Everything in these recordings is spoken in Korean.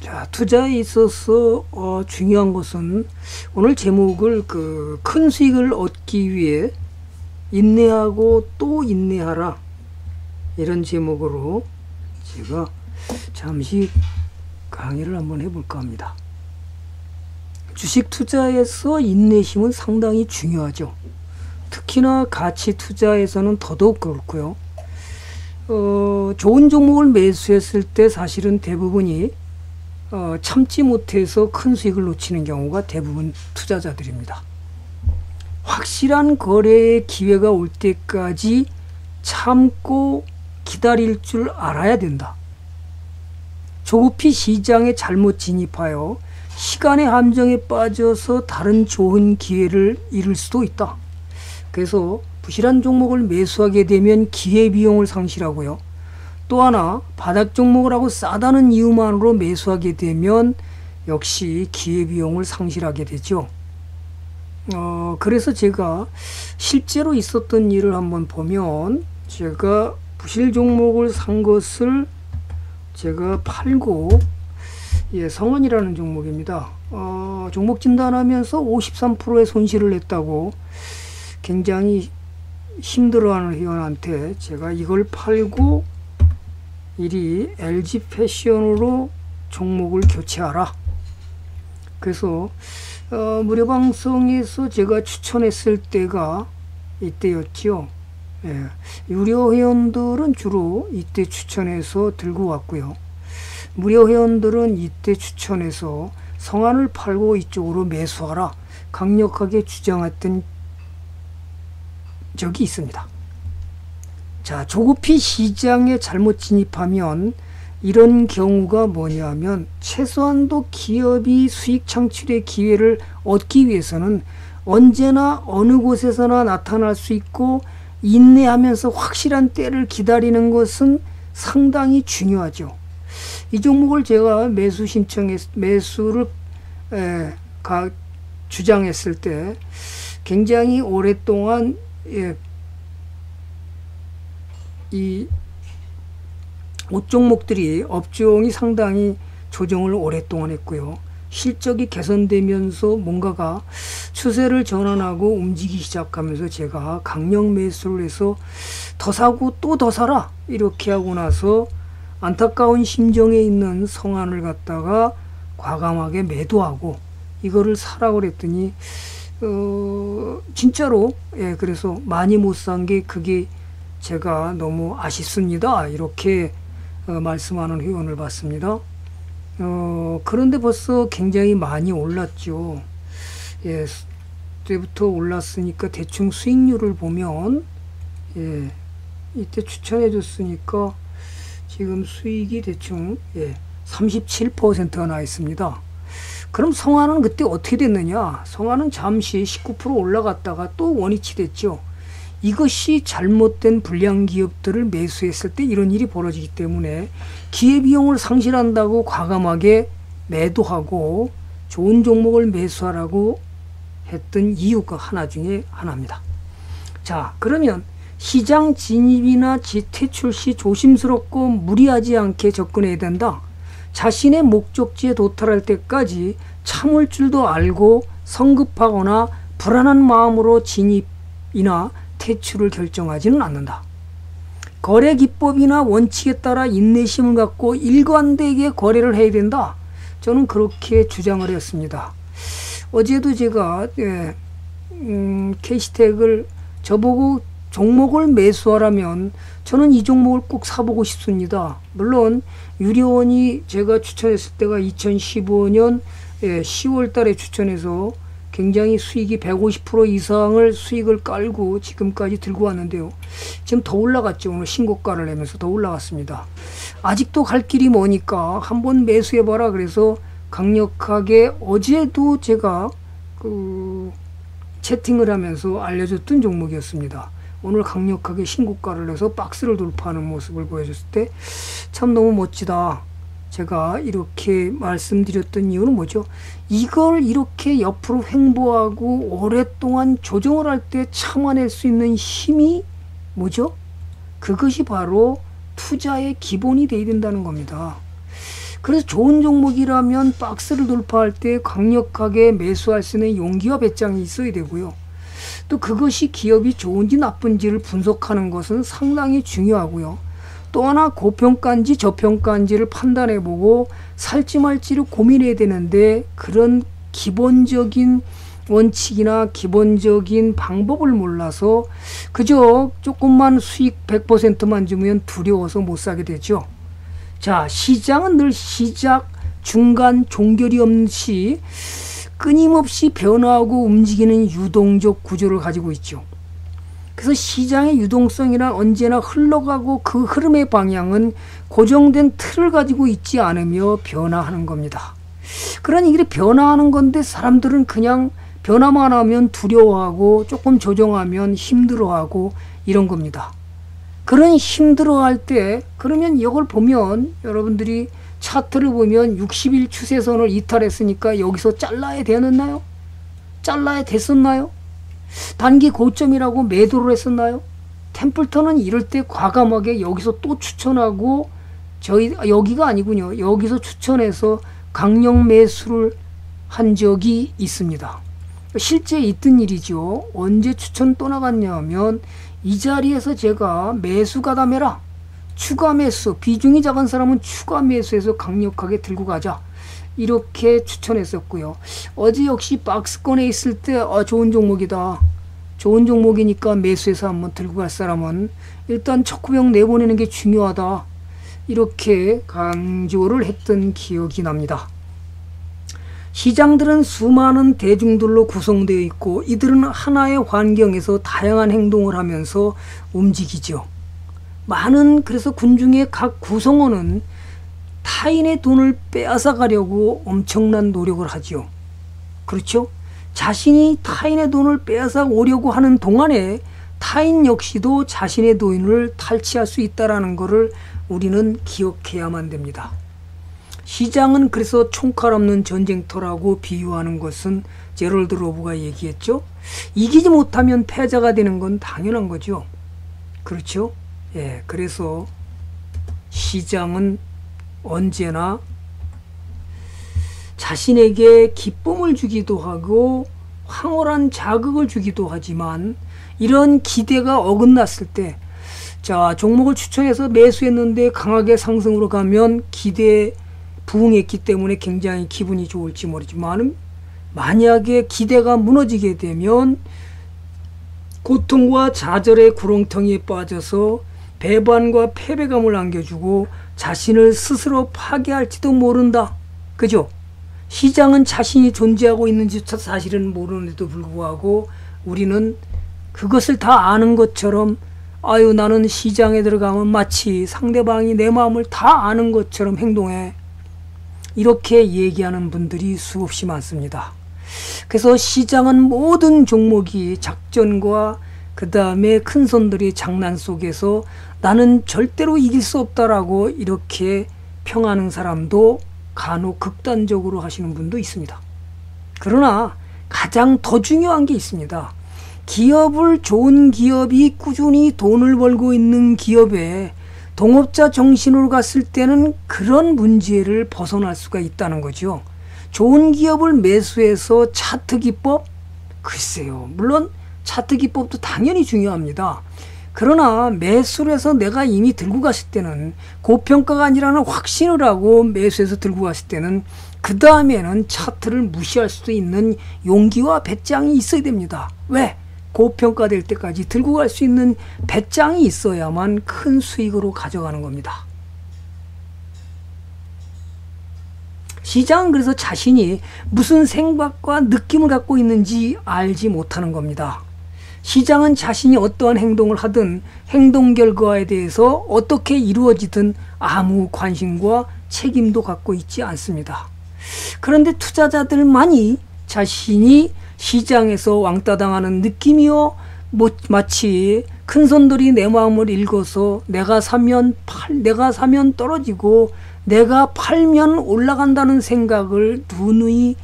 자, 투자에 있어서 어, 중요한 것은 오늘 제목을 그 큰 수익을 얻기 위해 인내하고 또 인내하라 이런 제목으로 제가 잠시 강의를 한번 해볼까 합니다. 주식 투자에서 인내심은 상당히 중요하죠. 특히나 가치 투자에서는 더더욱 그렇고요. 어, 좋은 종목을 매수했을 때 사실은 대부분이 어, 참지 못해서 큰 수익을 놓치는 경우가 대부분 투자자들입니다. 확실한 거래의 기회가 올 때까지 참고 기다릴 줄 알아야 된다. 조급히 시장에 잘못 진입하여 시간의 함정에 빠져서 다른 좋은 기회를 잃을 수도 있다. 그래서 부실한 종목을 매수하게 되면 기회비용을 상실하고요. 또 하나 바닥 종목을 하고 싸다는 이유만으로 매수하게 되면 역시 기회비용을 상실하게 되죠. 어, 그래서 제가 실제로 있었던 일을 한번 보면 제가 부실 종목을 산 것을 제가 팔고 예, 성원이라는 종목입니다. 어, 종목 진단하면서 53%의 손실을 냈다고 굉장히 힘들어하는 회원한테 제가 이걸 팔고 이리 LG 패션으로 종목을 교체하라. 그래서 어, 무료 방송에서 제가 추천했을 때가 이때였지요. 예, 유료 회원들은 주로 이때 추천해서 들고 왔고요. 무료 회원들은 이때 추천해서 성안을 팔고 이쪽으로 매수하라 강력하게 주장했던 적이 있습니다. 자, 조급히 시장에 잘못 진입하면 이런 경우가 뭐냐면 최소한도 기업이 수익 창출의 기회를 얻기 위해서는 언제나 어느 곳에서나 나타날 수 있고 인내하면서 확실한 때를 기다리는 것은 상당히 중요하죠. 이 종목을 제가 매수 신청했 매수를 에, 가, 주장했을 때 굉장히 오랫동안 예, 이 옷종목들이 업종이 상당히 조정을 오랫동안 했고요. 실적이 개선되면서 뭔가가 추세를 전환하고 움직이기 시작하면서 제가 강력 매수를 해서 더 사고 또 더 사라 이렇게 하고 나서 안타까운 심정에 있는 성안을 갖다가 과감하게 매도하고 이거를 사라고 그랬더니 어 진짜로 예 그래서 많이 못 산 게 그게 제가 너무 아쉽습니다 이렇게 어, 말씀하는 회원을 봤습니다. 어, 그런데 벌써 굉장히 많이 올랐죠. 예, 때부터 올랐으니까 대충 수익률을 보면 예, 이때 추천해 줬으니까 지금 수익이 대충 예, 37%가 나 있습니다. 그럼 성화는 그때 어떻게 됐느냐? 성화는 잠시 19% 올라갔다가 또 원위치 됐죠. 이것이 잘못된 불량 기업들을 매수했을 때 이런 일이 벌어지기 때문에 기회비용을 상실한다고 과감하게 매도하고 좋은 종목을 매수하라고 했던 이유가 하나 중에 하나입니다. 자, 그러면 시장 진입이나 퇴출 시 조심스럽고 무리하지 않게 접근해야 된다. 자신의 목적지에 도달할 때까지 참을 줄도 알고 성급하거나 불안한 마음으로 진입이나 퇴출을 결정하지는 않는다. 거래 기법이나 원칙에 따라 인내심을 갖고 일관되게 거래를 해야 된다. 저는 그렇게 주장을 했습니다. 어제도 제가 예, 음, 캐시텍을 저보고 종목을 매수하라면 저는 이 종목을 꼭 사보고 싶습니다. 물론 유리원이 제가 추천했을 때가 2015년 예, 10월 달에 추천해서 굉장히 수익이 150% 이상을 수익을 깔고 지금까지 들고 왔는데요. 지금 더 올라갔죠. 오늘 신고가를 내면서 더 올라갔습니다. 아직도 갈 길이 머니까 한번 매수해봐라. 그래서 강력하게 어제도 제가 그 채팅을 하면서 알려줬던 종목이었습니다. 오늘 강력하게 신고가를 내서 박스를 돌파하는 모습을 보여줬을 때 참 너무 멋지다. 제가 이렇게 말씀드렸던 이유는 뭐죠? 이걸 이렇게 옆으로 횡보하고 오랫동안 조정을 할 때 참아낼 수 있는 힘이 뭐죠? 그것이 바로 투자의 기본이 되어야 된다는 겁니다. 그래서 좋은 종목이라면 박스를 돌파할 때 강력하게 매수할 수 있는 용기와 배짱이 있어야 되고요. 또 그것이 기업이 좋은지 나쁜지를 분석하는 것은 상당히 중요하고요. 또 하나 고평가인지 저평가인지를 판단해 보고 살지 말지를 고민해야 되는데 그런 기본적인 원칙이나 기본적인 방법을 몰라서 그저 조금만 수익 100%만 주면 두려워서 못 사게 되죠. 자, 시장은 늘 시작, 중간, 종결이 시 끊임없이 변화하고 움직이는 유동적 구조를 가지고 있죠. 그래서 시장의 유동성이란 언제나 흘러가고 그 흐름의 방향은 고정된 틀을 가지고 있지 않으며 변화하는 겁니다. 그러니 이게 변화하는 건데 사람들은 그냥 변화만 하면 두려워하고 조금 조정하면 힘들어하고 이런 겁니다. 그런 힘들어할 때 그러면 이걸 보면 여러분들이 차트를 보면 60일 추세선을 이탈했으니까 여기서 잘라야 되었나요? 잘라야 됐었나요? 단기 고점이라고 매도를 했었나요? 템플턴은 이럴 때 과감하게 여기서 또 추천하고 저희 여기가 아니군요. 여기서 추천해서 강력 매수를 한 적이 있습니다. 실제 있던 일이죠. 언제 추천 떠나갔냐면 이 자리에서 제가 매수 가담해라. 추가 매수 비중이 작은 사람은 추가 매수해서 강력하게 들고 가자. 이렇게 추천했었고요. 어제 역시 박스권에 있을 때 아, 좋은 종목이다. 좋은 종목이니까 매수해서 한번 들고 갈 사람은 일단 척후병 내보내는 게 중요하다. 이렇게 강조를 했던 기억이 납니다. 시장들은 수많은 대중들로 구성되어 있고 이들은 하나의 환경에서 다양한 행동을 하면서 움직이죠. 많은 그래서 군중의 각 구성원은 타인의 돈을 빼앗아 가려고 엄청난 노력을 하지요. 그렇죠? 자신이 타인의 돈을 빼앗아 오려고 하는 동안에 타인 역시도 자신의 돈을 탈취할 수 있다라는 것을 우리는 기억해야만 됩니다. 시장은 그래서 총칼 없는 전쟁터라고 비유하는 것은 제럴드 로브가 얘기했죠. 이기지 못하면 패자가 되는 건 당연한 거죠. 그렇죠? 예, 그래서 시장은 언제나 자신에게 기쁨을 주기도 하고 황홀한 자극을 주기도 하지만 이런 기대가 어긋났을 때 자, 종목을 추천해서 매수했는데 강하게 상승으로 가면 기대 부응했기 때문에 굉장히 기분이 좋을지 모르지만 만약에 기대가 무너지게 되면 고통과 좌절의 구렁텅이에 빠져서 배반과 패배감을 안겨주고 자신을 스스로 파괴할지도 모른다. 그죠? 시장은 자신이 존재하고 있는지 사실은 모르는데도 불구하고 우리는 그것을 다 아는 것처럼 아유 나는 시장에 들어가면 마치 상대방이 내 마음을 다 아는 것처럼 행동해. 이렇게 얘기하는 분들이 수없이 많습니다. 그래서 시장은 모든 종목이 작전과 그 다음에 큰 손들이 장난 속에서 나는 절대로 이길 수 없다라고 이렇게 평하는 사람도 간혹 극단적으로 하시는 분도 있습니다. 그러나 가장 더 중요한 게 있습니다. 기업을 좋은 기업이 꾸준히 돈을 벌고 있는 기업에 동업자 정신으로 갔을 때는 그런 문제를 벗어날 수가 있다는 거죠. 좋은 기업을 매수해서 차트 기법? 글쎄요. 물론 차트 기법도 당연히 중요합니다. 그러나 매수를 해서 내가 이미 들고 갔을 때는 고평가가 아니라는 확신을 하고 매수해서 들고 갔을 때는 그 다음에는 차트를 무시할 수도 있는 용기와 배짱이 있어야 됩니다. 왜? 고평가될 때까지 들고 갈 수 있는 배짱이 있어야만 큰 수익으로 가져가는 겁니다. 시장은 그래서 자신이 무슨 생각과 느낌을 갖고 있는지 알지 못하는 겁니다. 시장은 자신이 어떠한 행동을 하든 행동 결과에 대해서 어떻게 이루어지든 아무 관심과 책임도 갖고 있지 않습니다. 그런데 투자자들만이 자신이 시장에서 왕따 당하는 느낌이요. 뭐 마치 큰 손들이 내 마음을 읽어서 내가 사면 팔, 내가 사면 떨어지고 내가 팔면 올라간다는 생각을 누누이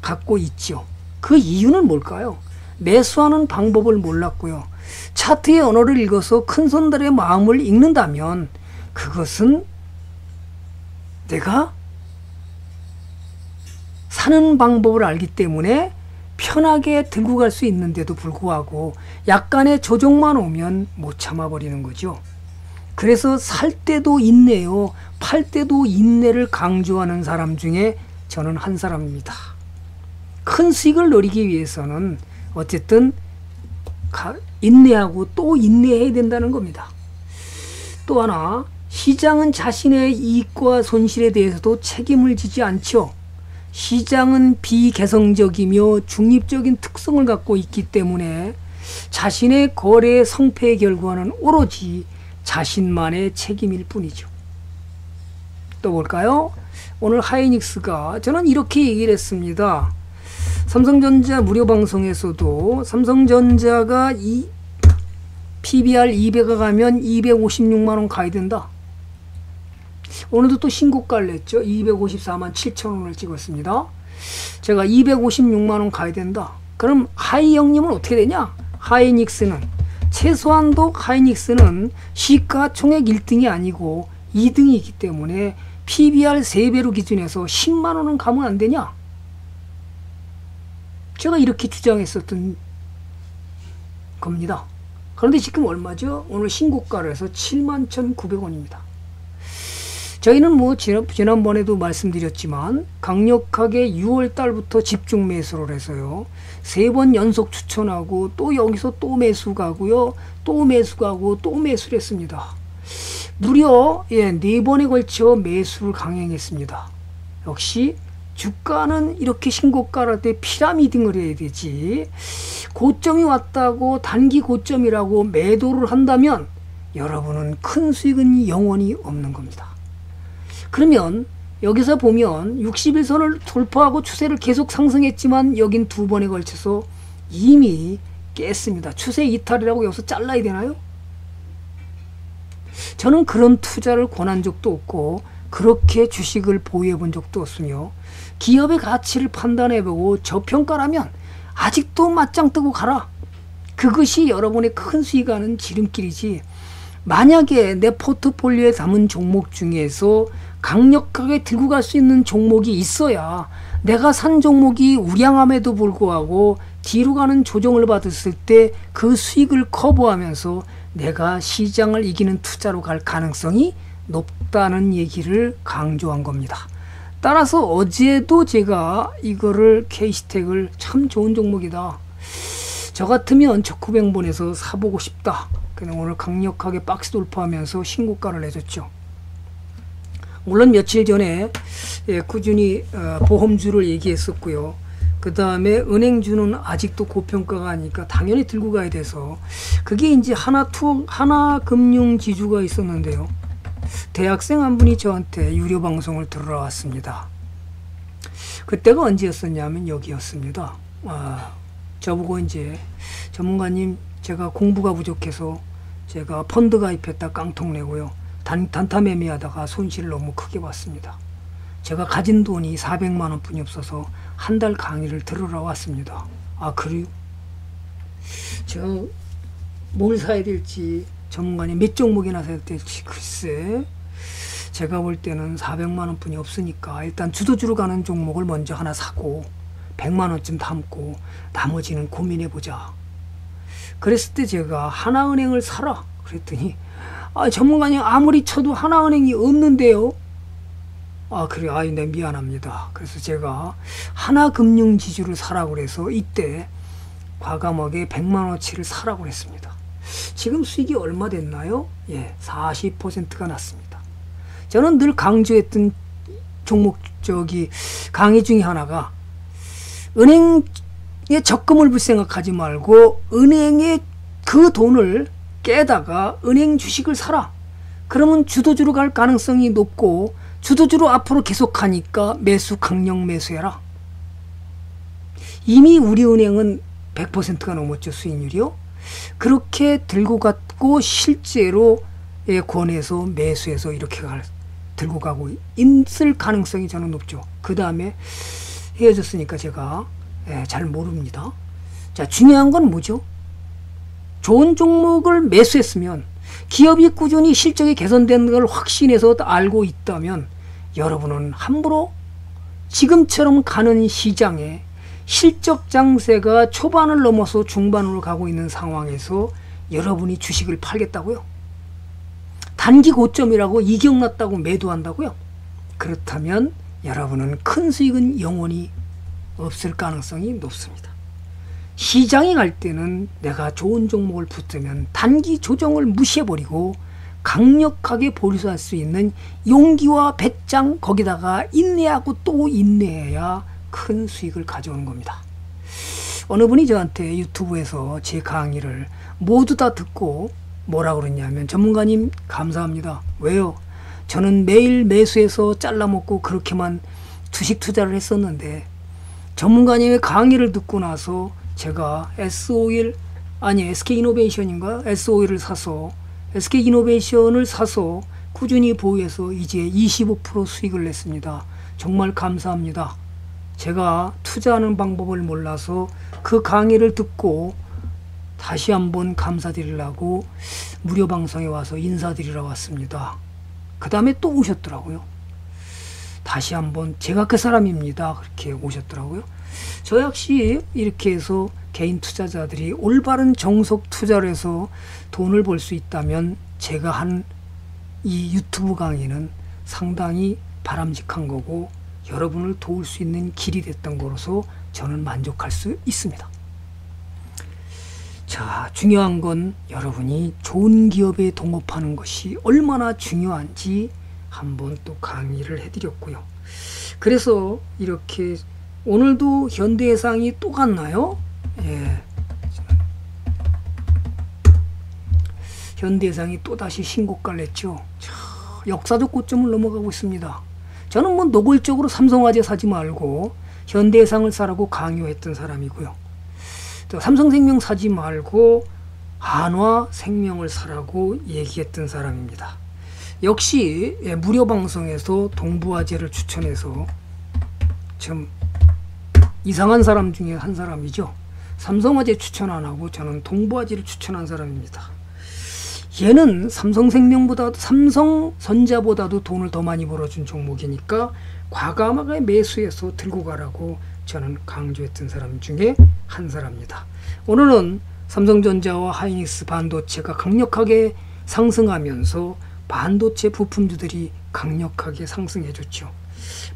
갖고 있죠. 그 이유는 뭘까요? 매수하는 방법을 몰랐고요. 차트의 언어를 읽어서 큰 손들의 마음을 읽는다면 그것은 내가 사는 방법을 알기 때문에 편하게 들고 갈 수 있는데도 불구하고 약간의 조정만 오면 못 참아버리는 거죠. 그래서 살 때도 인내요, 팔 때도 인내를 강조하는 사람 중에 저는 한 사람입니다. 큰 수익을 노리기 위해서는 어쨌든 인내하고 또 인내해야 된다는 겁니다. 또 하나, 시장은 자신의 이익과 손실에 대해서도 책임을 지지 않죠. 시장은 비개성적이며 중립적인 특성을 갖고 있기 때문에 자신의 거래 성패의 결과는 오로지 자신만의 책임일 뿐이죠. 또 볼까요? 오늘 하이닉스가 저는 이렇게 얘기를 했습니다. 삼성전자 무료 방송에서도 삼성전자가 이 PBR 200가 가면 256만 원 가야 된다. 오늘도 또 신고가를 냈죠. 254만 7천 원을 찍었습니다. 제가 256만 원 가야 된다. 그럼 하이 형님은 어떻게 되냐? 하이닉스는 최소한도 하이닉스는 시가 총액 1등이 아니고 2등이기 때문에 PBR 3배로 기준해서 10만 원은 가면 안 되냐? 제가 이렇게 주장했었던 겁니다. 그런데 지금 얼마죠? 오늘 신고가로 해서 7만 1,900원입니다. 저희는 뭐 지난번에도 말씀드렸지만 강력하게 6월 달부터 집중 매수를 해서요. 세 번 연속 추천하고 또 여기서 또 매수 가고요. 또 매수 가고 또 매수를 했습니다. 무려 예, 네 번에 걸쳐 매수를 강행했습니다. 역시 주가는 이렇게 신고가랄 때 피라미딩을 해야 되지. 고점이 왔다고 단기 고점이라고 매도를 한다면 여러분은 큰 수익은 영원히 없는 겁니다. 그러면 여기서 보면 60일선을 돌파하고 추세를 계속 상승했지만 여긴 두 번에 걸쳐서 이미 깼습니다. 추세 이탈이라고 여기서 잘라야 되나요? 저는 그런 투자를 권한 적도 없고 그렇게 주식을 보유해 본 적도 없으며 기업의 가치를 판단해보고 저평가라면 아직도 맞짱 뜨고 가라. 그것이 여러분의 큰 수익하는 지름길이지. 만약에 내 포트폴리오에 담은 종목 중에서 강력하게 들고 갈 수 있는 종목이 있어야 내가 산 종목이 우량함에도 불구하고 뒤로 가는 조정을 받았을 때 그 수익을 커버하면서 내가 시장을 이기는 투자로 갈 가능성이 높다는 얘기를 강조한 겁니다. 따라서 어제도 제가 이거를 케이스텍을 참 좋은 종목이다. 저 같으면 적후뱅본에서 사보고 싶다. 그냥 오늘 강력하게 박스 돌파하면서 신고가를 내줬죠. 물론 며칠 전에 예, 꾸준히 어, 보험주를 얘기했었고요. 그 다음에 은행주는 아직도 고평가가 아니까 당연히 들고 가야 돼서 그게 이제 하나 투 하나 금융 지주가 있었는데요. 대학생 한 분이 저한테 유료 방송을 들으러 왔습니다. 그때가 언제였었냐면 여기였습니다. 아, 저보고 이제 전문가님 제가 공부가 부족해서 제가 펀드 가입했다 깡통 내고요. 단, 단타 매매하다가 손실을 너무 크게 봤습니다. 제가 가진 돈이 400만 원뿐이 없어서 한 달 강의를 들으러 왔습니다. 아 그래요? 제가 뭘 사야 될지 전문가님 몇 종목이나 될지 글쎄 제가 볼 때는 400만 원뿐이 없으니까 일단 주도주로 가는 종목을 먼저 하나 사고 100만 원쯤 담고 나머지는 고민해 보자. 그랬을 때 제가 하나은행을 사라 그랬더니 아 전문가님 아무리 쳐도 하나은행이 없는데요. 아 그래 아이 네 미안합니다. 그래서 제가 하나금융지주를 사라고 그래서 이때 과감하게 100만 원치를 사라고 했습니다. 지금 수익이 얼마 됐나요? 예, 40%가 났습니다. 저는 늘 강조했던 종목 저기 강의 중에 하나가 은행에 적금을 불 생각하지 말고 은행에 그 돈을 깨다가 은행 주식을 사라. 그러면 주도주로 갈 가능성이 높고 주도주로 앞으로 계속 하니까 매수 강력 매수해라. 이미 우리 은행은 100%가 넘었죠 수익률이요. 그렇게 들고 갔고 실제로 권해서 매수해서 이렇게 갈, 들고 가고 있을 가능성이 저는 높죠. 그 다음에 헤어졌으니까 제가 예, 잘 모릅니다. 자 중요한 건 뭐죠? 좋은 종목을 매수했으면 기업이 꾸준히 실적이 개선되는 걸 확신해서 알고 있다면 여러분은 함부로 지금처럼 가는 시장에 실적 장세가 초반을 넘어서 중반으로 가고 있는 상황에서 여러분이 주식을 팔겠다고요? 단기 고점이라고 이격났다고 매도한다고요? 그렇다면 여러분은 큰 수익은 영원히 없을 가능성이 높습니다. 시장에 갈 때는 내가 좋은 종목을 붙으면 단기 조정을 무시해버리고 강력하게 보류할 수 있는 용기와 배짱 거기다가 인내하고 또 인내해야 큰 수익을 가져오는 겁니다. 어느 분이 저한테 유튜브에서 제 강의를 모두 다 듣고 뭐라 그랬냐면 전문가님 감사합니다. 왜요? 저는 매일 매수해서 잘라먹고 그렇게만 주식 투자를 했었는데 전문가님의 강의를 듣고 나서 제가 S51 아니 SK이노베이션인가 S51을 사서 SK이노베이션을 사서 꾸준히 보유해서 이제 25% 수익을 냈습니다. 정말 감사합니다. 제가 투자하는 방법을 몰라서 그 강의를 듣고 다시 한번 감사드리려고 무료 방송에 와서 인사드리러 왔습니다. 그 다음에 또 오셨더라고요. 다시 한번 제가 그 사람입니다. 그렇게 오셨더라고요. 저 역시 이렇게 해서 개인 투자자들이 올바른 정석 투자를 해서 돈을 벌 수 있다면 제가 한 이 유튜브 강의는 상당히 바람직한 거고 여러분을 도울 수 있는 길이 됐던 거로서 저는 만족할 수 있습니다. 자, 중요한 건 여러분이 좋은 기업에 동업하는 것이 얼마나 중요한지 한번 또 강의를 해드렸고요. 그래서 이렇게 오늘도 현대해상이 또 갔나요? 예. 현대해상이 또 다시 신고가를 냈죠. 자, 역사적 고점을 넘어가고 있습니다. 저는 뭐 노골적으로 삼성화재 사지 말고 현대해상을 사라고 강요했던 사람이고요. 또 삼성생명 사지 말고 한화생명을 사라고 얘기했던 사람입니다. 역시 예, 무료 방송에서 동부화재를 추천해서 좀 이상한 사람 중에 한 사람이죠. 삼성화재 추천 안 하고 저는 동부화재를 추천한 사람입니다. 얘는 삼성생명보다도 삼성전자보다도 돈을 더 많이 벌어준 종목이니까 과감하게 매수해서 들고 가라고 저는 강조했던 사람 중에 한 사람입니다. 오늘은 삼성전자와 하이닉스 반도체가 강력하게 상승하면서 반도체 부품주들이 강력하게 상승해줬죠.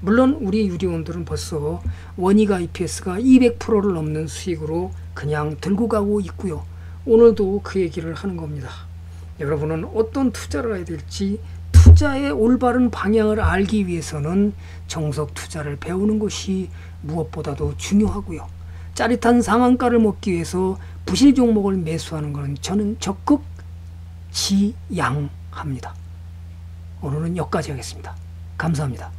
물론 우리 유리원들은 벌써 원이가 EPS가 200%를 넘는 수익으로 그냥 들고 가고 있고요. 오늘도 그 얘기를 하는 겁니다. 여러분은 어떤 투자를 해야 될지 투자의 올바른 방향을 알기 위해서는 정석 투자를 배우는 것이 무엇보다도 중요하고요. 짜릿한 상한가를 먹기 위해서 부실 종목을 매수하는 것은 저는 적극 지양합니다. 오늘은 여기까지 하겠습니다. 감사합니다.